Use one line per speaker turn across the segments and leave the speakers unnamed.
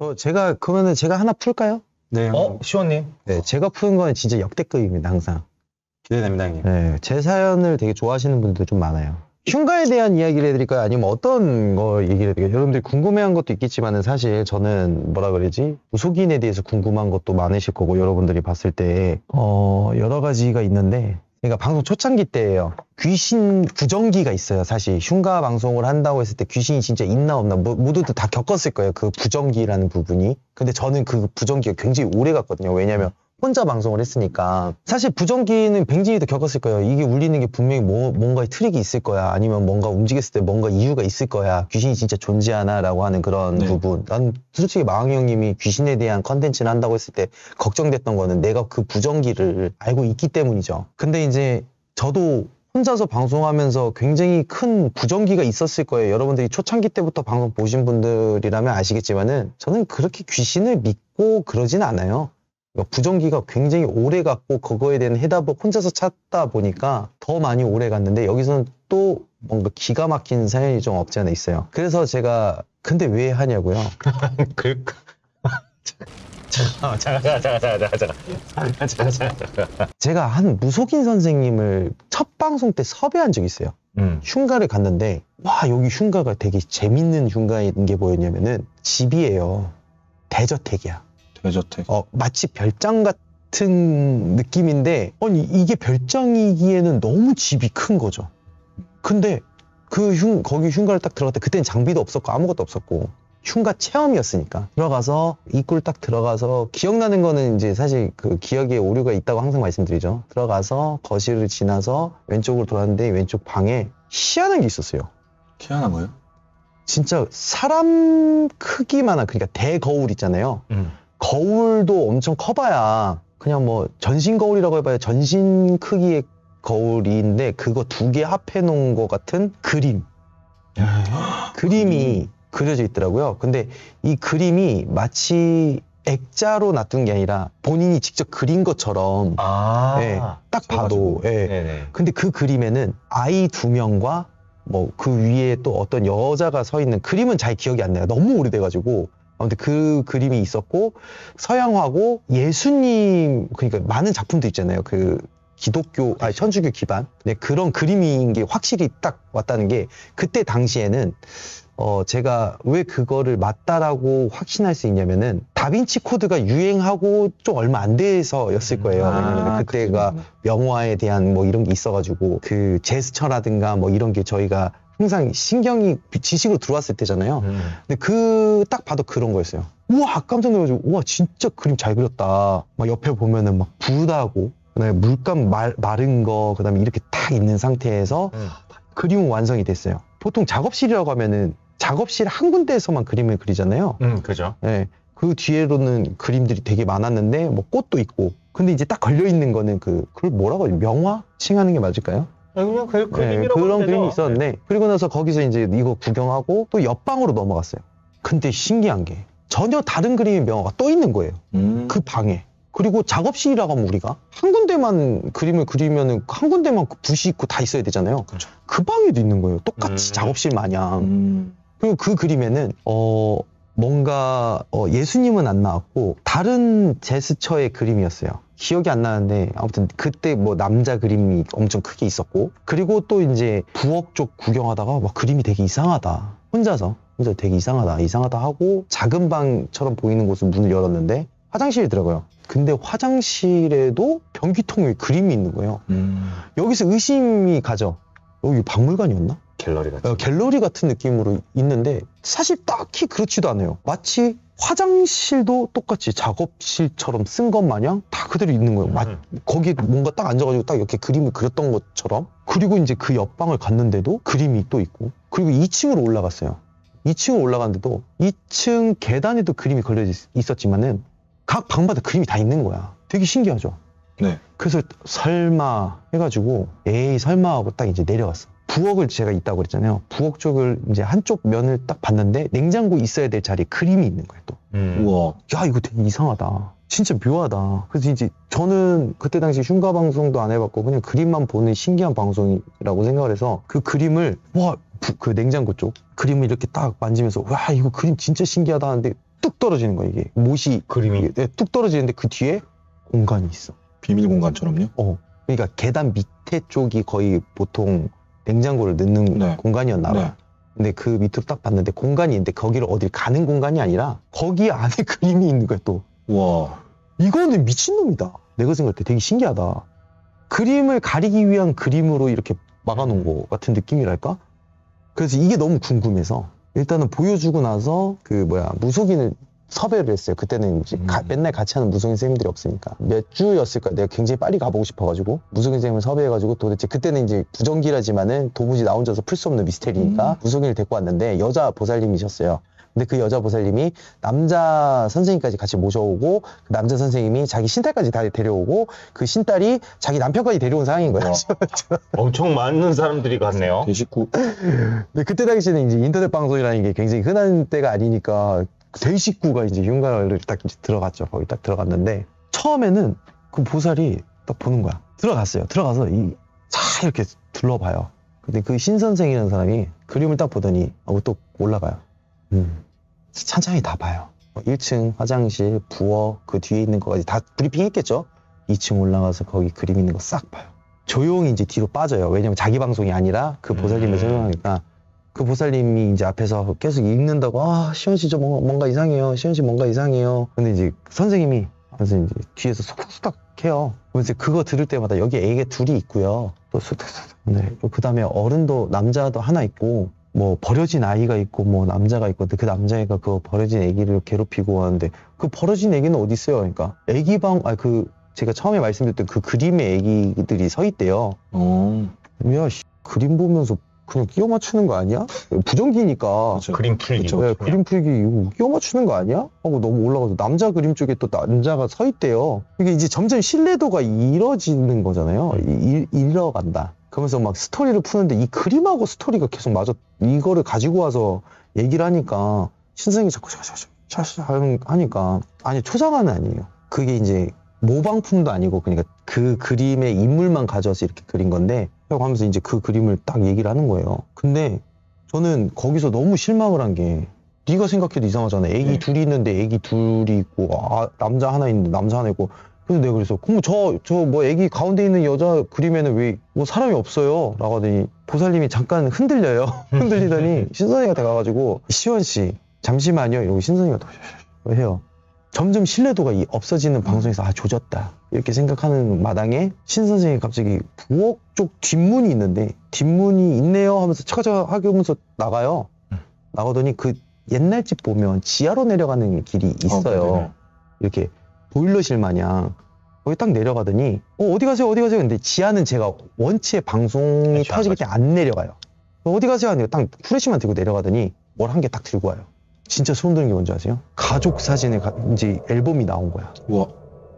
어, 제가 그러면은 제가 하나 풀까요?
네.
어, 시원님.
네, 제가 푸는 건 진짜 역대급입니다, 항상.
기대됩니다, 형님.
네, 제 사연을 되게 좋아하시는 분들 좀 많아요. 흉가에 대한 이야기를 해드릴까요? 아니면 어떤 거 얘기를 해드릴까요? 여러분들이 궁금해한 것도 있겠지만은 사실 저는 뭐라 그러지? 무속인에 대해서 궁금한 것도 많으실 거고 여러분들이 봤을 때, 어, 여러 가지가 있는데, 그러니까 방송 초창기 때예요. 귀신 부정기가 있어요. 사실 흉가 방송을 한다고 했을 때 귀신이 진짜 있나 없나 모- 모두들 다 겪었을 거예요. 그 부정기라는 부분이. 근데 저는 그 부정기가 굉장히 오래 갔거든요. 왜냐면 혼자 방송을 했으니까 사실 부정기는 뱅진이도 겪었을 거예요. 이게 울리는 게 분명히 뭐, 뭔가의 트릭이 있을 거야. 아니면 뭔가 움직였을 때 뭔가 이유가 있을 거야. 귀신이 진짜 존재하나라고 하는 그런
네.
부분. 난 솔직히 마왕 형님이 귀신에 대한 컨텐츠를 한다고 했을 때 걱정됐던 거는 내가 그 부정기를 알고 있기 때문이죠. 근데 이제 저도 혼자서 방송하면서 굉장히 큰 부정기가 있었을 거예요. 여러분들이 초창기 때부터 방송 보신 분들이라면 아시겠지만은 저는 그렇게 귀신을 믿고 그러진 않아요. 그러니까 부정기가 굉장히 오래 갔고 그거에 대한 해답을 혼자서 찾다 보니까 더 많이 오래 갔는데 여기서는 또 뭔가 기가 막힌 사연이 좀 없지 않아 있어요. 그래서 제가 근데 왜 하냐고요?
그럴까? 잠깐 잠깐 잠깐 잠깐 잠깐 잠깐 잠깐
제가 한 무속인 선생님을 첫 방송 때 섭외한 적이 있어요.
음.
흉가를 갔는데 와 여기 흉가가 되게 재밌는 흉가인 게 뭐였냐면은 집이에요. 대저택이야.
대저택.
어 마치 별장 같은 느낌인데 아니 이게 별장이기에는 너무 집이 큰 거죠. 근데 그 흉 거기 흉가를 딱 들어갈 때 그때는 장비도 없었고 아무것도 없었고 흉가 체험이었으니까 들어가서 입구를 딱 들어가서 기억나는 거는 이제 사실 그 기억에 오류가 있다고 항상 말씀드리죠. 들어가서 거실을 지나서 왼쪽으로 돌았는데 왼쪽 방에 희한한 게 있었어요.
희한한 거예요?
진짜 사람 크기만한 그러니까 대거울 있잖아요.
음.
거울도 엄청 커봐야 그냥 뭐 전신 거울이라고 해봐야 전신 크기의 거울인데 그거 두 개 합해 놓은 것 같은 그림 그림이 그려져 있더라고요. 근데 이 그림이 마치 액자로 놔둔 게 아니라 본인이 직접 그린 것처럼
아.
예, 딱 봐도 예.
네네.
근데 그 그림에는 아이 두 명과 뭐 그 위에 또 어떤 여자가 서 있는 그림은 잘 기억이 안 나요. 너무 오래돼가지고. 아무튼 그 그림이 있었고 서양화고 예수님 그러니까 많은 작품도 있잖아요. 그 기독교 아니 천주교 기반 네, 그런 그림인 게 확실히 딱 왔다는 게 그때 당시에는 어 제가 왜 그거를 맞다라고 확신할 수 있냐면은 다빈치 코드가 유행하고 좀 얼마 안 돼서였을 거예요.
아,
왜냐면 그때가
그렇군요.
명화에 대한 뭐 이런 게 있어가지고 그 제스처라든가 뭐 이런 게 저희가 항상 신경이 지식으로 들어왔을 때잖아요.
음.
근데 그 딱 봐도 그런 거였어요. 우와 깜짝 놀라가지고 우와 진짜 그림 잘 그렸다. 막 옆에 보면은 막 부다고 그다음에 물감 말, 마른 거 그다음에 이렇게 딱 있는 상태에서
음.
그림은 완성이 됐어요. 보통 작업실이라고 하면은 작업실 한 군데에서만 그림을 그리잖아요.
음, 그죠.
예. 그 뒤에로는 그림들이 되게 많았는데 뭐 꽃도 있고 근데 이제 딱 걸려 있는 거는 그 그걸 뭐라고 명화 칭하는 게 맞을까요?
그냥 그
네,
그림이라고
그런
하면 되죠.
그림이 있었는데 그리고 나서 거기서 이제 이거 구경하고 또 옆방으로 넘어갔어요. 근데 신기한 게 전혀 다른 그림의 명화가 또 있는 거예요.
음.
그 방에. 그리고 작업실이라고 하면 우리가 한 군데만 그림을 그리면은 한 군데만 그 붓이 있고 다 있어야 되잖아요.
그렇죠.
그 방에도 있는 거예요. 똑같이
음.
작업실 마냥.
음.
그리고 그 그림에는 어 뭔가 어, 예수님은 안 나왔고 다른 제스처의 그림이었어요. 기억이 안 나는데 아무튼 그때 뭐 남자 그림이 엄청 크게 있었고 그리고 또 이제 부엌 쪽 구경하다가 막 그림이 되게 이상하다 혼자서 혼자 되게 이상하다 이상하다 하고 작은 방처럼 보이는 곳을 문을 열었는데 화장실이더라고요. 근데 화장실에도 변기통에 그림이 있는 거예요.
음.
여기서 의심이 가죠. 여기 박물관이었나?
갤러리 같은.
어, 갤러리 같은 느낌으로 있는데 사실 딱히 그렇지도 않아요. 마치 화장실도 똑같이 작업실처럼 쓴 것 마냥 다 그대로 있는 거예요. 마-
음.
거기 뭔가 딱 앉아가지고 딱 이렇게 그림을 그렸던 것처럼. 그리고 이제 그 옆방을 갔는데도 그림이 또 있고. 그리고 2층으로 올라갔어요. 2층으로 올라갔는데도 2층 계단에도 그림이 걸려 있- 있었지만은 각 방마다 그림이 다 있는 거야. 되게 신기하죠.
네.
그래서 설마 해가지고 에이 설마 하고 딱 이제 내려갔어. 부엌을 제가 있다고 그랬잖아요. 부엌 쪽을 이제 한쪽 면을 딱 봤는데 냉장고 있어야 될 자리에 그림이 있는 거예요 또.
음.
우와.
야 이거 되게 이상하다. 진짜 묘하다. 그래서 이제 저는 그때 당시 흉가 방송도 안 해봤고 그냥 그림만 보는 신기한 방송이라고 생각을 해서 그 그림을 와 그 냉장고 쪽 그림을 이렇게 딱 만지면서 와 이거 그림 진짜 신기하다 하는데 뚝 떨어지는 거야 이게 못이
그림이
이게 뚝 떨어지는데 그 뒤에 공간이 있어.
비밀 공간처럼요?
어. 그러니까 계단 밑에 쪽이 거의 보통 냉장고를 넣는
네.
공간이었나 봐.
네.
근데 그 밑으로 딱 봤는데 공간이 있는데 거기를 어딜 가는 공간이 아니라 거기 안에 그림이 있는 거야 또.
와.
이거는 미친놈이다. 내가 생각할 때 되게 신기하다. 그림을 가리기 위한 그림으로 이렇게 막아놓은 거 같은 느낌이랄까? 그래서 이게 너무 궁금해서 일단은 보여주고 나서 그 뭐야 무속인을 섭외를 했어요. 그때는 이제 가-
음.
맨날 같이 하는 무속인 선생님들이 없으니까 몇 주였을까? 내가 굉장히 빨리 가보고 싶어가지고 무속인 선생님을 섭외해가지고 도대체 그때는 이제 부정기라지만은 도무지 나 혼자서 풀 수 없는 미스테리니까 무속인을 데리고 왔는데 여자 보살님이셨어요. 근데 그 여자 보살님이 남자 선생님까지 같이 모셔오고 그 남자 선생님이 자기 신딸까지 다 데려오고 그 신딸이 자기 남편까지 데려온 상황인 거예요.
와.
엄청 많은 사람들이 갔네요.
제 식구.
근데 그때 당시에는 이제 인터넷 방송이라는 게 굉장히 흔한 때가 아니니까 대 식구가 이제 흉가를 딱 이제 들어갔죠. 거기 딱 들어갔는데 처음에는 그 보살이 딱 보는 거야. 들어갔어요. 들어가서 이 차 이렇게 둘러봐요. 근데 그 신선생이라는 사람이 그림을 딱 보더니 하고 또 올라가요. 음. 찬찬히 다 봐요. 1층 화장실, 부엌, 그 뒤에 있는 거까지 다 브리핑 했겠죠? 2층 올라가서 거기 그림 있는 거 싹 봐요. 조용히 이제 뒤로 빠져요. 왜냐면 자기 방송이 아니라 그 보살님을
음.
설명하니까 그 보살님이 이제 앞에서 계속 읽는다고 아 시원 씨저 뭔가, 뭔가 이상해요. 시원 씨 뭔가 이상해요. 근데 이제 선생님이 그래서 이제 뒤에서 속닥속닥 해요. 그래서 그거 들을 때마다 여기 애가 둘이 있고요. 또 속닥속닥. 네. 그 다음에 어른도 남자도 하나 있고 뭐 버려진 아이가 있고 뭐 남자가 있고 근데 그 남자애가 그 버려진 애기를 괴롭히고 하는데 그 버려진 애기는 어디 있어요? 그러니까 애기 방아그 제가 처음에 말씀드렸던 그 그림의 애기들이 서 있대요.
어.
야 씨, 그림 보면서 그냥 끼워 맞추는 거 아니야? 부정기니까.
그쵸.
그림 풀기.
그쵸.
네, 그림 풀기 이거 끼워 맞추는 거 아니야? 하고 너무 올라가서 남자 그림 쪽에 또 남자가 서 있대요. 이게 이제 점점 신뢰도가 이뤄지는 거잖아요. 잃어간다. 그러면서 막 스토리를 푸는데 이 그림하고 스토리가 계속 맞아 이거를 가지고 와서 얘기를 하니까 신성이 자꾸 샤샤샤샤 하니까 아니 초상화는 아니에요. 그게 이제 모방품도 아니고 그러니까 그 그림의 인물만 가져와서 이렇게 그린 건데 라고 하면서 이제 그 그림을 딱 얘기를 하는 거예요. 근데 저는 거기서 너무 실망을 한 게 네가 생각해도 이상하잖아. 애기
네.
둘이 있는데 애기 둘이 있고 아, 남자 하나 있는데 남자 하나 있고 그래서 내가 그래서 그럼 저저 뭐 애기 가운데 있는 여자 그림에는 왜 뭐 사람이 없어요? 라고 하더니 보살님이 잠깐 흔들려요. 흔들리더니 신선이가 돼가가지고 시원 씨 잠시만요. 이러고 신선이가 또 해요. 점점 신뢰도가 이 없어지는 방송에서 아 조졌다 이렇게 생각하는 마당에 신 선생이 갑자기 부엌 쪽 뒷문이 있는데 뒷문이 있네요 하면서 차차차 하면서 나가요. 나가더니 그 옛날 집 보면 지하로 내려가는 길이 있어요.
어.
이렇게 보일러실 마냥. 거기 딱 내려가더니 어, 어디 가세요? 어디 가세요? 근데 지하는 제가 원체 방송이 터지기 때문에 안 내려가요. 어디 가세요? 하니까 딱 후레쉬만 들고 내려가더니 뭘 한 개 딱 들고 와요. 진짜 소름 돋는 게 뭔지 아세요? 가족 사진에 가- 이제 앨범이 나온 거야.
우와.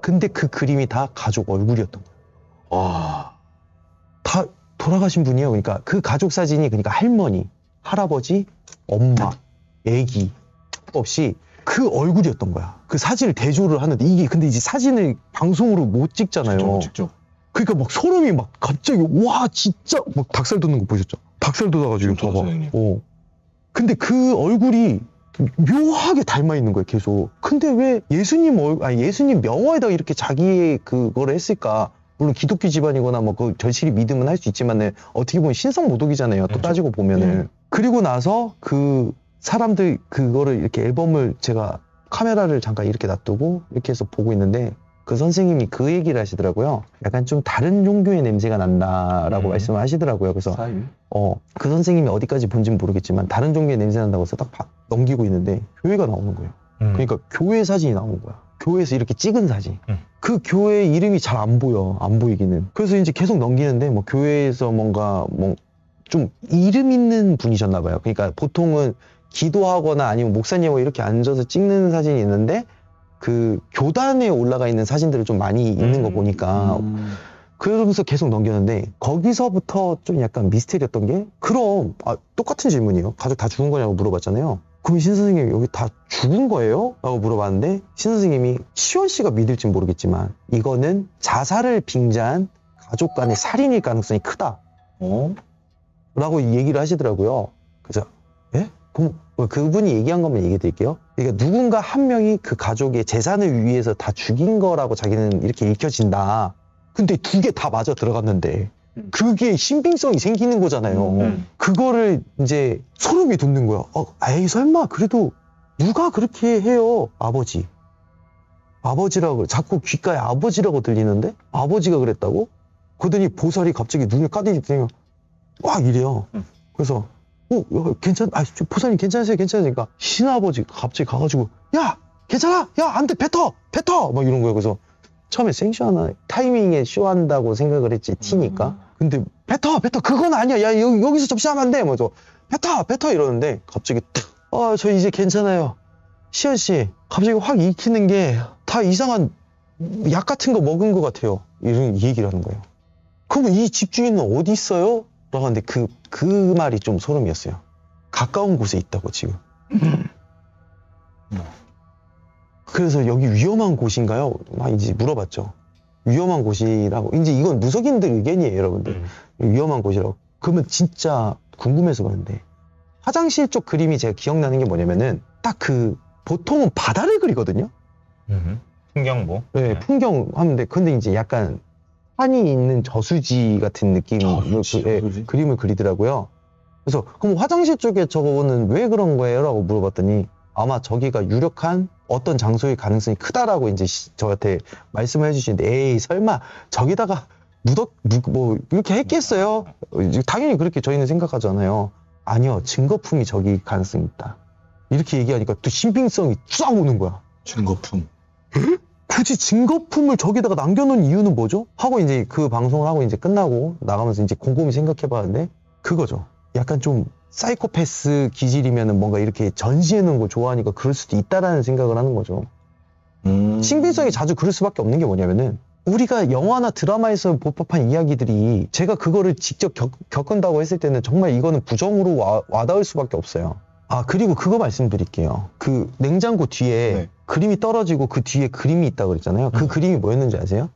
근데 그 그림이 다 가족 얼굴이었던 거야
와.
다 돌아가신 분이에요 그러니까 그 가족 사진이 그러니까 할머니 할아버지 엄마 애기 없이 그 얼굴이었던 거야 그 사진을 대조를 하는데 이게 근데 이제 사진을 방송으로 못 찍잖아요
직접, 직접.
그러니까 막 소름이 막 갑자기 와 진짜 막 닭살 돋는 거 보셨죠? 닭살 돋아가지고 봐봐. 어. 근데 그 얼굴이 묘하게 닮아 있는 거예요 계속. 근데 왜 예수님 얼 아니 예수님 명화에다 이렇게 자기의 그거를 했을까? 물론 기독교 집안이거나 뭐 그 절실히 믿음은 할 수 있지만은 어떻게 보면 신성 모독이잖아요. 또
그렇죠.
따지고 보면은.
음.
그리고 나서 그 사람들 그거를 이렇게 앨범을 제가 카메라를 잠깐 이렇게 놔두고 이렇게 해서 보고 있는데 그 선생님이 그 얘기를 하시더라고요. 약간 좀 다른 종교의 냄새가 난다라고
음.
말씀을 하시더라고요. 그래서
사유.
어, 그 선생님이 어디까지 본지는 모르겠지만 다른 종교의 냄새 난다고 해서 딱 봐- 넘기고 있는데 교회가 나오는 거예요.
음.
그러니까 교회 사진이 나오는 거야. 교회에서 이렇게 찍은 사진.
음.
그 교회 이름이 잘 안 보여. 안 보이기는. 그래서 이제 계속 넘기는데 뭐 교회에서 뭔가 뭐 좀 이름 있는 분이셨나 봐요. 그러니까 보통은 기도하거나 아니면 목사님하고 이렇게 앉아서 찍는 사진이 있는데 그 교단에 올라가 있는 사진들을 좀 많이 있는 거
음.
보니까
음.
그러면서 계속 넘겼는데 거기서부터 좀 약간 미스테리였던 게 그럼 아, 똑같은 질문이에요. 가족 다 죽은 거냐고 물어봤잖아요. 그럼 신 선생님이 여기 다 죽은 거예요? 라고 물어봤는데 신 선생님이 시원 씨가 믿을지 모르겠지만 이거는 자살을 빙자한 가족 간의 살인일 가능성이 크다.
어?
라고 얘기를 하시더라고요. 그래서 예? 그럼 그분이 얘기한 것만 얘기해 드릴게요. 그러니까 누군가 한 명이 그 가족의 재산을 위해서 다 죽인 거라고 자기는 이렇게 읽혀진다. 근데 두 개 다 맞아 들어갔는데
음.
그게 신빙성이 생기는 거잖아요.
음.
그거를 이제 소름이 돋는 거야. 어, 에이 설마 그래도 누가 그렇게 해요? 아버지. 아버지라고 자꾸 귓가에 아버지라고 들리는데 아버지가 그랬다고? 그러더니 보살이 갑자기 눈을 까디니까 꽉 이래요.
음.
그래서 어, 야, 괜찮, 아, 저 보살님 괜찮으세요? 괜찮으니까 신아버지 갑자기 가가지고 야, 괜찮아? 야, 안 돼, 뱉어, 뱉어, 막 이런 거예요. 그래서 처음에 생쇼 하나 타이밍에 쇼한다고 생각을 했지 티니까. 근데 뱉어, 뱉어, 그건 아니야. 야, 여기, 여기서 접시하면 안 돼. 뭐저 뱉어, 뱉어 이러는데 갑자기 탁, 아, 저 이제 괜찮아요. 시현 씨, 갑자기 확 익히는 게 다 이상한 약 같은 거 먹은 것 같아요. 이런 얘기를 하는 거예요. 그러면 이 집주인은 어디 있어요? 라고 하는데 그, 그 말이 좀 소름이었어요. 가까운 곳에 있다고 지금. 그래서 여기 위험한 곳인가요? 막 이제 물어봤죠. 위험한 곳이라고. 이제 이건 무속인들 의견이에요, 여러분들.
음.
위험한 곳이라고. 그러면 진짜 궁금해서 그런데 화장실 쪽 그림이 제가 기억나는 게 뭐냐면은 딱 그 보통은 바다를 그리거든요.
음. 풍경보.
네, 풍경 하는데 근데 이제 약간 산이 있는 저수지 같은 느낌으로
저수지,
그, 예? 그림을 그리더라고요. 그래서 그럼 화장실 쪽에 저거는 왜 그런 거예요? 라고 물어봤더니 아마 저기가 유력한 어떤 장소일 가능성이 크다라고 이제 시- 저한테 말씀을 해주시는데 에이 설마 저기다가 묻어 무- 뭐 이렇게 했겠어요? 당연히 그렇게 저희는 생각하잖아요. 아니요 증거품이 저기 가능성이 있다. 이렇게 얘기하니까 또 신빙성이 쫙 오는 거야.
증거품.
굳이 증거품을 저기다가 남겨놓은 이유는 뭐죠? 하고 이제 그 방송을 하고 이제 끝나고 나가면서 이제 곰곰이 생각해봤는데 그거죠. 약간 좀 사이코패스 기질이면은 뭔가 이렇게 전시해 놓은 걸 좋아하니까 그럴 수도 있다라는 생각을 하는 거죠.
음.
신빙성이 자주 그럴 수밖에 없는 게 뭐냐면은 우리가 영화나 드라마에서 볼 법한 이야기들이 제가 그거를 직접 겪, 겪은다고 했을 때는 정말 이거는 부정으로 와, 와닿을 수밖에 없어요. 아 그리고 그거 말씀드릴게요. 그 냉장고 뒤에
네.
그림이 떨어지고 그 뒤에 그림이 있다고 그랬잖아요. 그
음.
그림이 뭐였는지 아세요?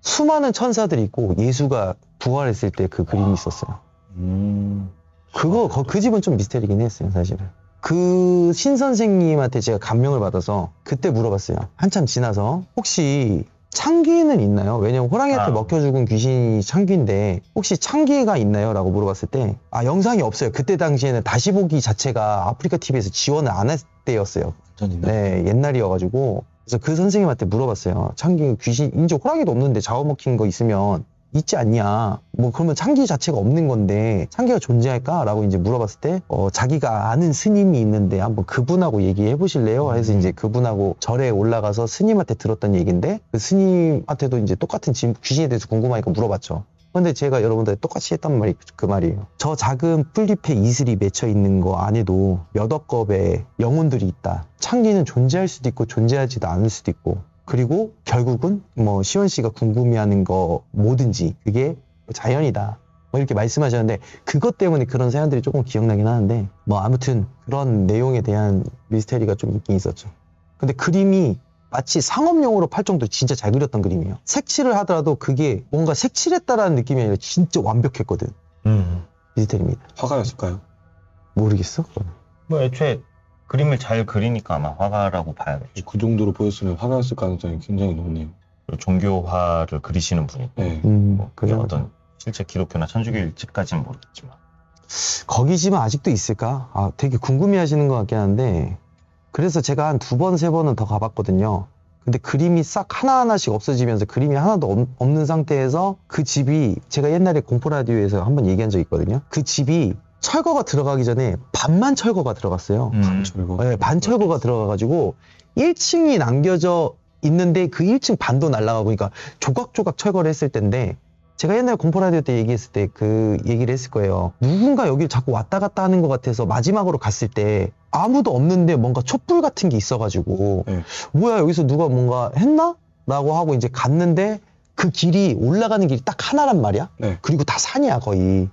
수많은 천사들이 있고 예수가 부활했을 때 그 그림이 있었어요.
음.
그거 거- 그 집은 좀 미스테리긴 했어요 사실은 그 신 선생님한테 제가 감명을 받아서 그때 물어봤어요 한참 지나서 혹시 창기는 있나요? 왜냐면 호랑이한테
아.
먹혀 죽은 귀신이 창기인데 혹시 창기가 있나요? 라고 물어봤을 때 아 영상이 없어요 그때 당시에는 다시 보기 자체가 아프리카 TV에서 지원을 안 할 때였어요
완전이네.
네, 옛날이어가지고. 그래서 그 선생님한테 물어봤어요. 창기 귀신, 이제 호랑이도 없는데 잡아먹힌 거 있으면 있지 않냐. 뭐 그러면 창기 자체가 없는 건데 창기가 존재할까? 라고 이제 물어봤을 때, 어, 자기가 아는 스님이 있는데 한번 그분하고 얘기해 보실래요? 해서
음.
이제 그분하고 절에 올라가서 스님한테 들었던 얘기인데 그 스님한테도 이제 똑같은 지- 귀신에 대해서 궁금하니까 물어봤죠. 근데 제가 여러분들 똑같이 했단 말이 그 말이에요. 저 작은 풀잎에 이슬이 맺혀 있는 거 안에도 몇 억겁의 영혼들이 있다. 창기는 존재할 수도 있고 존재하지도 않을 수도 있고 그리고 결국은 뭐 시원 씨가 궁금해하는 거 뭐든지 그게 자연이다. 뭐 이렇게 말씀하셨는데 그것 때문에 그런 사연들이 조금 기억나긴 하는데 뭐 아무튼 그런 내용에 대한 미스테리가 좀 있긴 있었죠. 근데 그림이 마치 상업용으로 팔 정도로 진짜 잘 그렸던 그림이에요. 색칠을 하더라도 그게 뭔가 색칠했다라는 느낌이 아니라 진짜 완벽했거든.
음.
미스테리입니다.
화가였을까요?
모르겠어?
뭐 애초에 그림을 잘 그리니까 아마 화가라고 봐야겠죠.
그 정도로 보였으면 화가였을 가능성이 굉장히 높네요.
그리고 종교화를 그리시는 분이고
네.
음,
뭐
그래.
어떤 실제 기독교나 천주교 일집까지는 모르겠지만
거기 집은 아직도 있을까? 아, 되게 궁금해 하시는 것 같긴 한데. 그래서 제가 한 두 번, 세 번은 더 가봤거든요. 근데 그림이 싹 하나하나씩 없어지면서 그림이 하나도 없, 없는 상태에서 그 집이 제가 옛날에 공포라디오에서 한번 얘기한 적 있거든요. 그 집이 철거가 들어가기 전에 반만 철거가 들어갔어요.
음.
그리고
네, 반철거가 들어가가지고 1층이 남겨져 있는데 그 1층 반도 날라가고 그러니까 조각조각 철거를 했을 텐데 제가 옛날 공포라디오 때 얘기했을 때 그 얘기를 했을 거예요. 누군가 여기를 자꾸 왔다 갔다 하는 것 같아서 마지막으로 갔을 때 아무도 없는데 뭔가 촛불 같은 게 있어가지고
네.
뭐야 여기서 누가 뭔가 했나? 라고 하고 이제 갔는데 그 길이 올라가는 길이 딱 하나란 말이야.
네.
그리고 다 산이야 거의.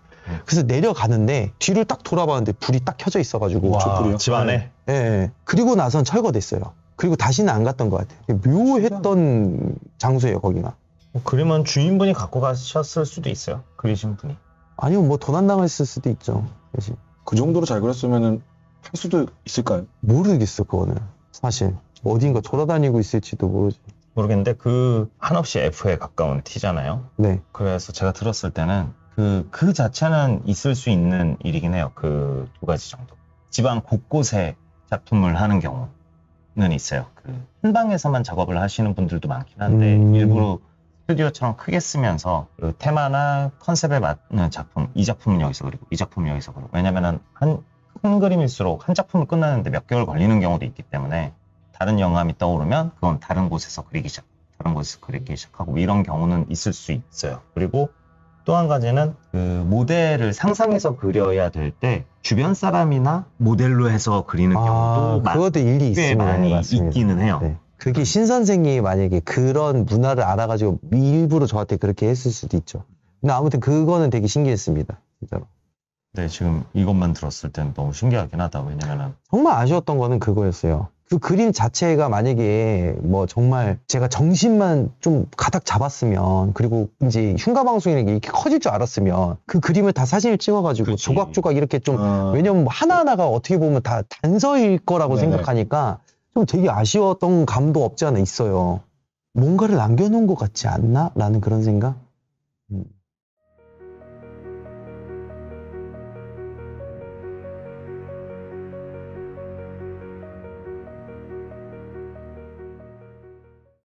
그래서 내려가는데 뒤를 딱 돌아봤는데 불이 딱 켜져 있어가지고
와,
촛불이요?
집 안에
예, 예. 그리고 나선 철거됐어요. 그리고 다시는 안 갔던 것 같아요. 묘했던 장소예요, 거기가.
뭐 그림은 주인분이 갖고 가셨을 수도 있어요. 그리신 분이.
아니면 뭐 도난 당했을 수도 있죠. 사실.
그 정도로 잘 그렸으면은 팔 수도 있을까요?
모르겠어, 그거는. 사실 어딘가 돌아다니고 있을지도 모르지.
모르겠는데 그 한없이 F에 가까운 T잖아요.
네.
그래서 제가 들었을 때는 그, 그 자체는 있을 수 있는 일이긴 해요. 그 두 가지 정도. 집안 곳곳에 작품을 하는 경우는 있어요. 그 한 방에서만 작업을 하시는 분들도 많긴 한데
음.
일부러 스튜디오처럼 크게 쓰면서 그 테마나 컨셉에 맞는 작품, 이 작품은 여기서 그리고 이 작품은 여기서 그리고 왜냐면은 한 큰 그림일수록 한 작품을 끝내는데 몇 개월 걸리는 경우도 있기 때문에 다른 영감이 떠오르면 그건 다른 곳에서 그리기 시작, 다른 곳에서 그리기 시작하고 이런 경우는 있을 수 있어요. 그리고 또 한 가지는 그 모델을 상상해서 그려야 될 때 주변 사람이나 모델로 해서 그리는
아,
경우도 많-
그것도 일리
꽤
있습니다.
많이
맞습니다.
있기는 해요.
네. 그게 신 선생이 만약에 그런 문화를 알아가지고 일부러 저한테 그렇게 했을 수도 있죠. 근데 아무튼 그거는 되게 신기했습니다. 진짜로.
네, 지금 이것만 들었을 때는 너무 신기하긴 하다. 왜냐면은
정말 아쉬웠던 거는 그거였어요. 그 그림 자체가 만약에 뭐 정말 제가 정신만 좀 가닥 잡았으면 그리고 이제 흉가 방송이라는 게 이렇게 커질 줄 알았으면 그 그림을 다 사진을 찍어가지고
그치.
조각조각 이렇게 좀
아,
왜냐면 뭐 하나하나가 어떻게 보면 다 단서일 거라고
네네.
생각하니까 좀 되게 아쉬웠던 감도 없지 않아 있어요. 뭔가를 남겨놓은 것 같지 않나? 라는 그런 생각? 음.